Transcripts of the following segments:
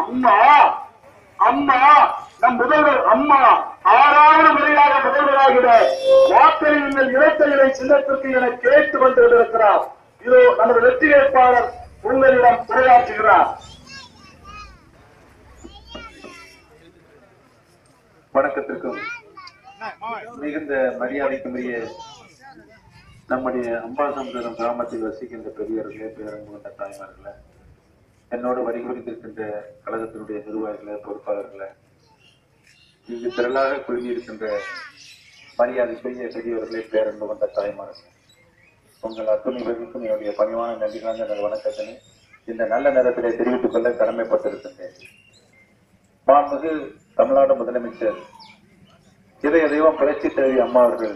அம்மா அம்மா நம் முதல்வர் அம்மா ஆறாவது முறையாக முதல்வராகிற வாக்களியுங்கள் இலக்கைகளை சின்னத்திற்கு என கேட்டு வந்து கொண்டிருக்கிறார் இதோ நமது வெற்றி வேட்பாளர் உங்களிடம் உரையாற்றுகிறார். வணக்கத்திற்கும் மிகுந்த மரியாதைக்குரிய நம்முடைய அம்பாசமுதிரம் கிராமத்தில் வசிக்கின்ற பெரியவர்களே பேரன்பு கொண்ட தாய்மார்களே. என்னோடு வரிகுறித்திருக்கின்ற கழகத்தினுடைய நிர்வாகிகளை பொறுப்பாளர்களை இங்கு திரளாக குழுமியிருக்கின்ற செய்ய பெரியவர்களே பேரன்பு கொண்ட தாய்மார்கள் உங்கள் அத்துணை பேருக்கும் என்னுடைய பணிவான நன்றி கலந்த நிறுவனத்தினை இந்த நல்ல நேரத்திலே தெரிவித்துக் கொள்ள கடமைப்பட்டிருக்கின்றேன். மாண்புமிகு தமிழ்நாடு முதலமைச்சர் இதய தெய்வம் புரட்சி தேவி அம்மா அவர்கள்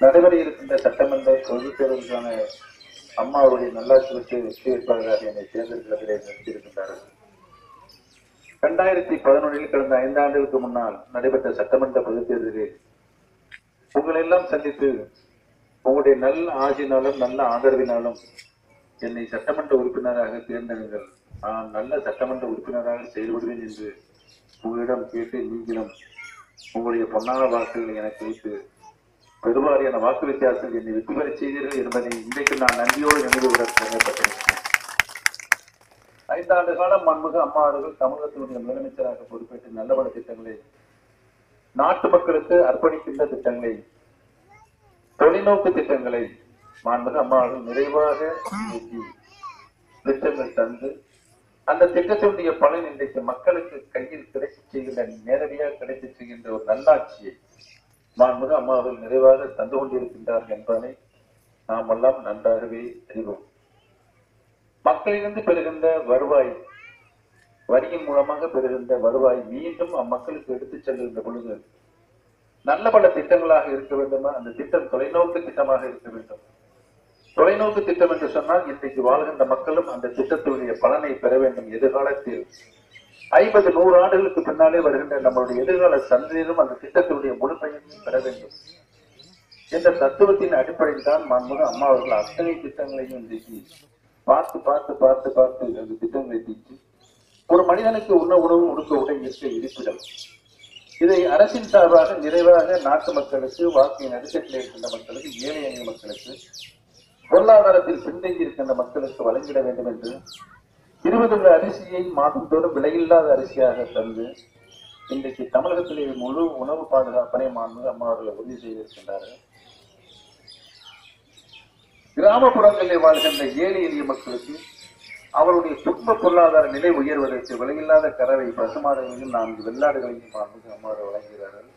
நடைபெற இருக்கின்ற சட்டமன்ற பொதுத் தேர்தலுக்கான அம்மா அவருடைய நல்லாட்சி வச்சு வெற்றி வேட்பாளராக என்னை தேர்ந்தெடுக்கிறதிலே நிறுத்தியிருக்கின்றார்கள். இரண்டாயிரத்தி பதினொன்றில் கடந்த ஐந்து ஆண்டுகளுக்கு முன்னால் நடைபெற்ற சட்டமன்ற பொதுத் தேர்தலில் உங்களை எல்லாம் சந்தித்து உங்களுடைய நல்ல ஆசினாலும் நல்ல ஆதரவினாலும் என்னை சட்டமன்ற உறுப்பினராக தேர்ந்தெடுங்கள். நான் நல்ல சட்டமன்ற உறுப்பினராக செயல்படுவேன் என்று உங்களிடம் கேட்டு நீங்களும் உங்களுடைய பொன்னான வாக்குகளை எனக்கு வைத்து பெருவாரியான வாக்கு வித்தியாசம் என்னை வெற்றி பெற செய்தீர்கள் என்பதை இன்றைக்கு நான் நன்றியோடு நினைவு விட ஐந்தாண்டு காலம் மண்முக அம்மா அவர்கள் தமிழகத்தினுடைய முதலமைச்சராக பொறுப்பேற்று நல்ல பல திட்டங்களை நாட்டு மக்களுக்கு அர்ப்பணிக்கின்ற திட்டங்களை தொலைநோக்கு திட்டங்களை மாண்புக அம்மா அவர்கள் நிறைவாக திட்டங்கள் தந்து அந்த திட்டத்தினுடைய பலன் இன்றைக்கு மக்களுக்கு கையில் கிடைத்து செய்கின்ற நேரடியாக கிடைத்து செய்கின்ற ஒரு நல்லாட்சியை மாண்புக அம்மா அவர்கள் நிறைவாக தந்து கொண்டிருக்கின்றார்கள் என்பதனை நாம் எல்லாம் நன்றாகவே அறிவோம். மக்களிலிருந்து பெறுகின்ற வருவாய் வரியின் மூலமாக பெறுகின்ற வருவாய் மீண்டும் அம்மக்களுக்கு எடுத்துச் செல்கின்ற பொழுது நல்ல பல திட்டங்களாக இருக்க வேண்டுமா? அந்த திட்டம் தொலைநோக்கு திட்டமாக இருக்க வேண்டும். தொலைநோக்கு திட்டம் என்று சொன்னால் இன்றைக்கு வாழ்கின்ற மக்களும் அந்த திட்டத்துடைய பலனை பெற வேண்டும். எதிர்காலத்தில் ஐம்பது நூறு ஆண்டுகளுக்கு பின்னாலே வருகின்ற நம்மளுடைய எதிர்கால சந்ததியிலும் அந்த திட்டத்தினுடைய முழுமையையும் பெற வேண்டும். என்ற தத்துவத்தின் அடிப்படையில் தான் மாண்புக அம்மா அவர்கள் அத்தனை திட்டங்களையும் இன்றைக்கு பார்த்து பார்த்து பார்த்து பார்த்து அந்த திட்டங்களை தீட்டி ஒரு மனிதனுக்கு உண்ண உணவு உடுக்க உடை இருக்க இருப்பிடம். இதை அரசின் சார்பாக நிறைவாக நாட்டு மக்களுக்கு வாழ்க்கை நடுக்கத்தில் இருக்கின்ற மக்களுக்கு ஏழை மக்களுக்கு பொருளாதாரத்தில் பின்தங்கி இருக்கின்ற மக்களுக்கு வழங்கிட வேண்டும் என்று இருபது அரிசியை மாதந்தோறும் விலையில்லாத அரிசியாக தந்து இன்றைக்கு தமிழகத்திலே முழு உணவு பாதுகாப்பனை மாண்பு அம்மா அவர்கள் உறுதி செய்திருக்கின்றார்கள். கிராமப்புறங்களில் வாழ்கின்ற ஏழை எளிய மக்களுக்கு அவருடைய குடும்ப பொருளாதார நிலை உயர்வதற்கு விலையில்லாத கறவை பசுமாடுகளையும் நான்கு வெள்ளாடுகளையும் மாண்பு அம்மா அவர்கள் வழங்குகிறார்கள்.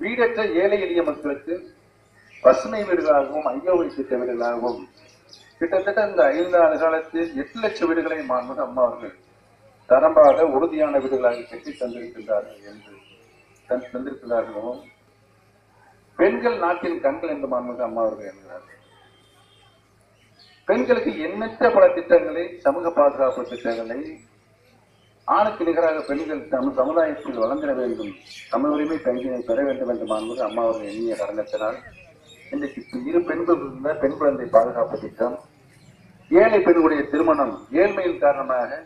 வீடற்ற ஏழை எளிய மக்களுக்கு பசுமை வீடுகளாகவும் ஐயோவை திட்ட வீடுகளாகவும் கிட்டத்தட்ட இந்த ஐந்து ஆண்டு காலத்தில் எட்டு லட்சம் வீடுகளை மாண்பது அம்மா அவர்கள் உறுதியான வீடுகளாக கட்டி தந்திருக்கின்றார்கள் என்று தந்- தந்திருக்கிறார்களும். பெண்கள் நாட்டின் கண்கள் என்று மாண்பது அம்மா அவர்கள் என்கிறார்கள் பெண்களுக்கு எண்ணற்ற பல திட்டங்களை சமூக பாதுகாப்பு திட்டங்களை ஆணுக்கு நிகராக பெண்கள் தம் சமுதாயத்தில் வளர்ந்திட வேண்டும் தமிழ் உரிமை பெண்களை பெற வேண்டும் என்று மாண்பது அம்மா எண்ணிய காரணத்தினால் இன்றைக்கு இரு பெண்கள் இருந்த பெண் குழந்தை பாதுகாப்பு திட்டம் ஏழை பெண்களுடைய திருமணம் ஏழ்மையின் காரணமாக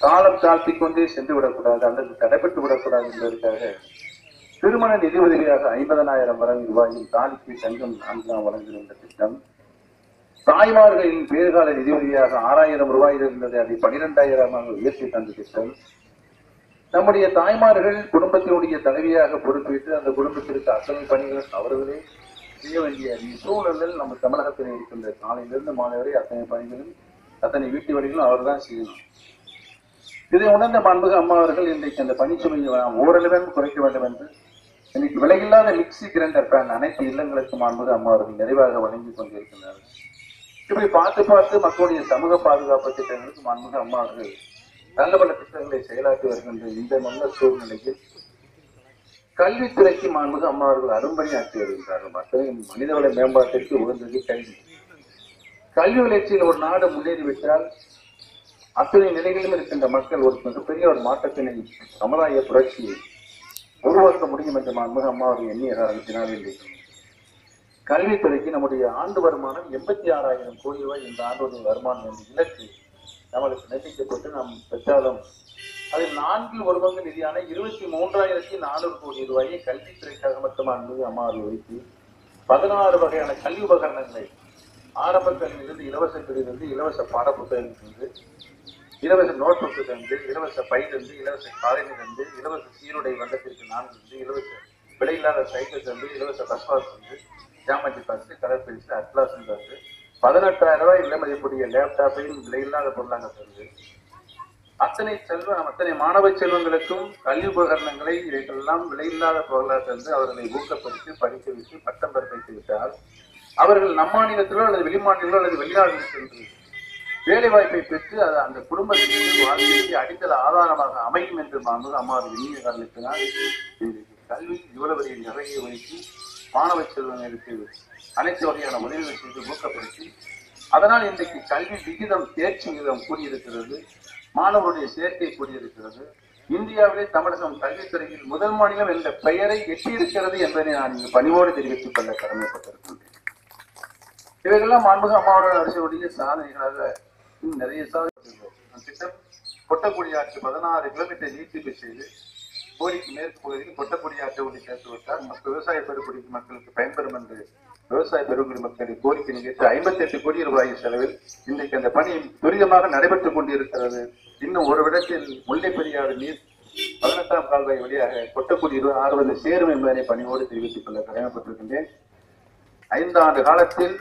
காலம் தாழ்த்தி கொண்டே சென்று விடக்கூடாது அல்லது தடைப்பட்டு விடக்கூடாது என்பதற்காக திருமண நிதி உதவியாக ஐம்பதனாயிரம் வரை ரூபாயும் தாலிக்கு தங்கம் நான்காம் வழங்குகின்ற திட்டம். தாய்மார்களின் பேர்கால நிதி உதவியாக ஆறாயிரம் ரூபாய் இருந்தது அதை பனிரெண்டாயிரமாக உயர்த்தி தந்த திட்டம். நம்முடைய தாய்மார்கள் குடும்பத்தினுடைய தலைவியாக பொறுப்பேற்று அந்த குடும்பத்திற்கு அசல் பணிகள் அவர்களே செய்ய வேண்டிய சூழலில் நம்ம தமிழகத்தில் இருக்கின்ற காலையிலிருந்து மாலை வரை அத்தனை பணிகளும் அத்தனை வீட்டு வழிகளும் அவர்தான் செய்யணும். இதை உணர்ந்த மாண்புக அம்மா அவர்கள் இன்றைக்கு அந்த பணிச்சுமையை நாம் குறைக்க வேண்டும் என்று இன்னைக்கு விலையில்லாத மிக்சி கிரைண்டர் பேன் அனைத்து இல்லங்களுக்கு மாண்புக அம்மா அவர்கள் நிறைவாக வழங்கி கொண்டிருக்கிறார்கள் இப்படி பார்த்து பார்த்து மக்களுடைய சமூக பாதுகாப்பு திட்டங்களுக்கு மாண்புக அம்மா அவர்கள் நல்ல பல திட்டங்களை செயலாற்றி வருகின்ற இந்த நல்ல சூழ்நிலையில் கல்வித்துறைக்கு மாண்புக அம்மா அவர்கள் அரும்பணியாற்றி வருகின்றார்கள் மக்களின் மனிதவள மேம்பாட்டிற்கு உகந்தது கல்வி. கல்வி வளர்ச்சியில் ஒரு நாடு முன்னேறிவிட்டால் அத்தனை நிலைகளிலும் இருக்கின்ற மக்கள் ஒரு மிகப்பெரிய ஒரு மாற்றத்தினை சமுதாய புரட்சியை உருவாக்க முடியும் என்று மாண்புக அம்மா அவர்கள் எண்ணிய காரணத்தினால் கல்வித்துறைக்கு நம்முடைய ஆண்டு வருமானம் எண்பத்தி ஆறாயிரம் கோடி ரூபாய் இந்த ஆண்டுடைய வருமானம் என்ற இலக்கு நம்மளுக்கு நிர்ணயிக்கப்பட்டு நாம் பெற்றாலும் அதில் நான்கில் ஒரு பங்கு நிதியான இருபத்தி மூன்றாயிரத்தி நானூறு கோடி ரூபாயை கல்வித்துறைக்காக மட்டும் அன்பு அம்மாறு ஒதுக்கி பதினாறு வகையான கல்வி உபகரணங்களை ஆரம்ப கல்வியிலிருந்து இலவச பிரிவிலிருந்து இலவச பாடப்புத்தகத்திலிருந்து இலவச நோட் புத்தகத்திலிருந்து இலவச பையிலிருந்து இலவச காலையிலிருந்து இலவச சீருடை வண்டத்திற்கு நான்கு இலவச விலையில்லாத சைக்கிள் இருந்து இலவச பஸ் பாஸ் வந்து ஜாமஜி பாஸ் கலர் பென்சில் அட்லாஸ் இருந்து பதினெட்டாயிரம் ரூபாய் விலை மதிப்புடைய லேப்டாப்பையும் விலையில்லாத பொருளாக தருது அத்தனை செல்வம் அத்தனை மாணவ செல்வங்களுக்கும் கல்வி உபகரணங்களை இவைகளெல்லாம் விலையில்லாத பொருளாக தந்து அவர்களை ஊக்கப்படுத்தி படிக்க வைத்து பட்டம் பெற விட்டால் அவர்கள் நம் மாநிலத்திலோ அல்லது வெளிமாநிலத்திலோ அல்லது வெளிநாடுகளில் சென்று வேலை வாய்ப்பை பெற்று அது அந்த குடும்பத்திற்கு வாழ்க்கைக்கு அடித்தள ஆதாரமாக அமையும் என்று மாண்பு அம்மா எண்ணிய காரணத்தினால் கல்வி இவ்வளவு நிறைய வைத்து மாணவ செல்வங்களுக்கு அனைத்து வகையான உதவிகள் செய்து ஊக்கப்படுத்தி அதனால் இன்றைக்கு கல்வி விகிதம் தேர்ச்சி விகிதம் கூடியிருக்கிறது. மாணவருடைய சேர்க்கை கூறியிருக்கிறது இந்தியாவிலே தமிழகம் கல்வித்துறையில் முதல் மாநிலம் என்ற பெயரை எட்டியிருக்கிறது என்பதை நான் இங்கு பணிவோடு தெரிவித்துக் கொள்ள கடமைப்பட்டிருக்கின்றேன். இவைகள்லாம் மாண்புக அம்மாவோட அரசுடைய சாதனைகளாக இன்னும் நிறைய சாதனை திட்டம் கொட்டக்குடி பதினாறு கிலோமீட்டர் நீட்டிப்பு செய்து கோரிக்கு மேற்கு பகுதியில் கொட்டக்குடியாற்று ஆற்று சேர்த்து விட்டால் மக்கள் விவசாய பெருக்குடி மக்களுக்கு பயன்பெறும் என்று விவசாய பெருங்குடி மக்களின் கோரிக்கை நிகழ்ச்சி ஐம்பத்தி எட்டு கோடி ரூபாய் செலவில் இன்றைக்கு அந்த பணி துரிதமாக நடைபெற்றுக் கொண்டிருக்கிறது. இன்னும் ஒரு விடத்தில் முல்லை பெரியாறு நீர் பதினெட்டாம் கால்வாய் வழியாக கொட்டக்குடி ஆறுவது சேரும் என்பதனை பணியோடு தெரிவித்துக் கொள்ள கடமைப்பட்டிருக்கின்றேன். ஐந்தாண்டு காலத்தில்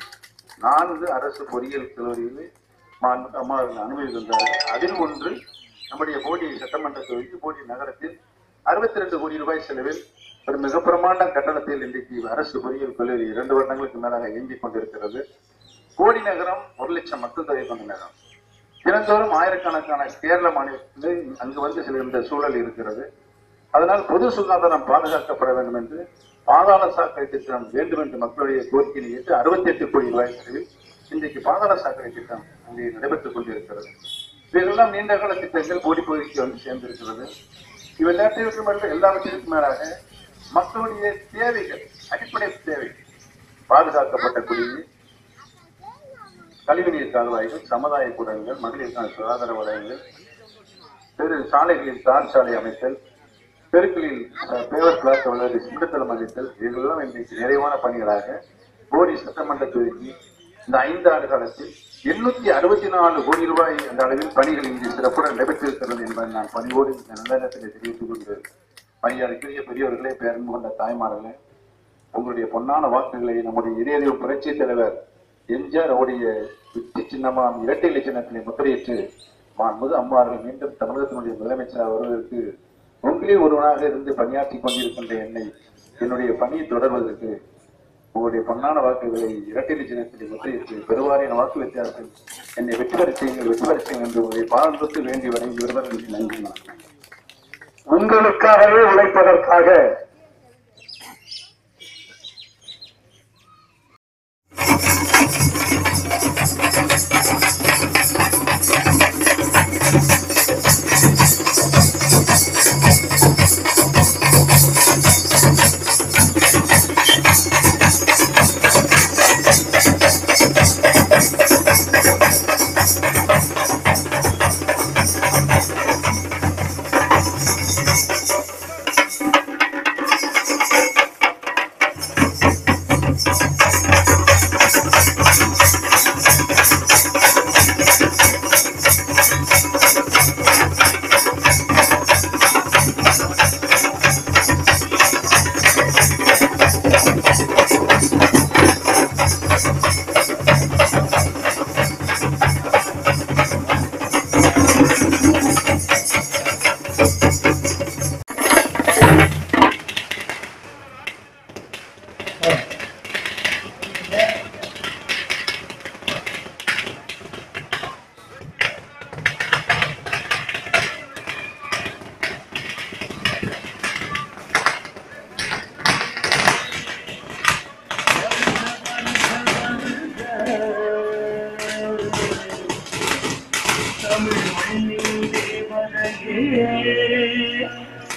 நான்கு அரசு பொறியியல் கல்லூரியில் மாண்பு அம்மாவர்கள் அனுமதி தந்தார்கள். அதில் ஒன்று நம்முடைய போடி சட்டமன்ற தொகுதி போடி நகரத்தில் அறுபத்தி ரெண்டு கோடி ரூபாய் செலவில் ஒரு மிக பிரமாண்ட கட்டணத்தில் இன்றைக்கு அரசு பொறியியல் கல்லூரி இரண்டு வருடங்களுக்கு மேலாக இயங்கிக் கொண்டிருக்கிறது. கோடி நகரம் ஒரு லட்சம் மக்கள் தொகை கொண்ட நகரம். தினந்தோறும் ஆயிரக்கணக்கான கேரள மாநிலத்தில் அங்கு வந்து செல்கின்ற சூழல் இருக்கிறது. அதனால் பொது சுகாதாரம் பாதுகாக்கப்பட வேண்டும் என்று பாதாள சாக்கடை திட்டம் வேண்டும் என்று மக்களுடைய கோரிக்கையை ஏற்று அறுபத்தி எட்டு கோடி ரூபாய் செலவில் இன்றைக்கு பாதாள சாக்கடை திட்டம் அங்கே நடைபெற்றுக் கொண்டிருக்கிறது. இவையெல்லாம் நீண்ட கால திட்டங்கள் போடி பகுதிக்கு வந்து சேர்ந்திருக்கிறது. இவை மேல எல்லாவற்றிற்கும் மேலாக மக்களுடைய தேவைகள் அடிப்படை தேவைகள். பாதுகாக்கப்பட்ட குடிநீர் கழிவுநீர் கால்வாய்கள் சமுதாய கூடங்கள் மகளிருக்கான சுகாதார வலயங்கள் பெரு சாலைகளில் தார் சாலை அமைத்தல் தெருக்களில் பேவர் பிளாக் வளர்ச்சி சிண்டத்தளம் அமைத்தல் இதெல்லாம் இன்றைக்கு நிறைவான பணிகளாக போடி சட்டமன்ற தொகுதி இந்த ஐந்து ஆண்டு காலத்தில் எண்ணூத்தி அறுபத்தி நாலு கோடி ரூபாய் அந்த அளவில் பணிகள் இங்கு சிறப்புடன் நடைபெற்றிருக்கிறது என்பதை நான் பணிவோடு இந்த நல்ல நேரத்தில் தெரிவித்துக் கொண்டு பணியாளர்களுடைய பெரியவர்களே பேரன்பு கொண்ட தாய்மார்களே உங்களுடைய பொன்னான வாக்குகளை நம்முடைய இதய புரட்சி தலைவர் எம்ஜிஆர் அவருடைய வெற்றி சின்னமாம் இரட்டை இலை முத்திரையிட்டு மாண்புது அம்மார்கள் மீண்டும் தமிழகத்தினுடைய முதலமைச்சராக வருவதற்கு உங்களில் ஒருவனாக இருந்து பணியாற்றி கொண்டிருக்கின்ற என்னை என்னுடைய பணியை தொடர்வதற்கு உங்களுடைய பொன்னான வாக்குகளை இரட்டை இலை முத்திரையிட்டு பெருவாரியான வாக்கு வித்தியாசத்தில் என்னை வெற்றி பெற செய்யுங்கள் வெற்றி பெற செய்யுங்கள் என்று உங்களை பாராட்டு வேண்டி வரை விரும்புகிறேன் நன்றி உங்களுக்காகவே உழைப்பதற்காக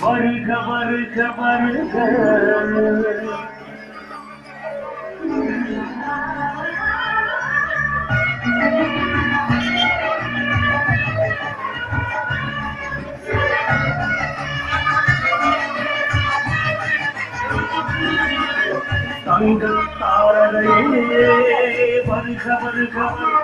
வருக வருக வருக தங்க தாரதையே வருக வருக வருக.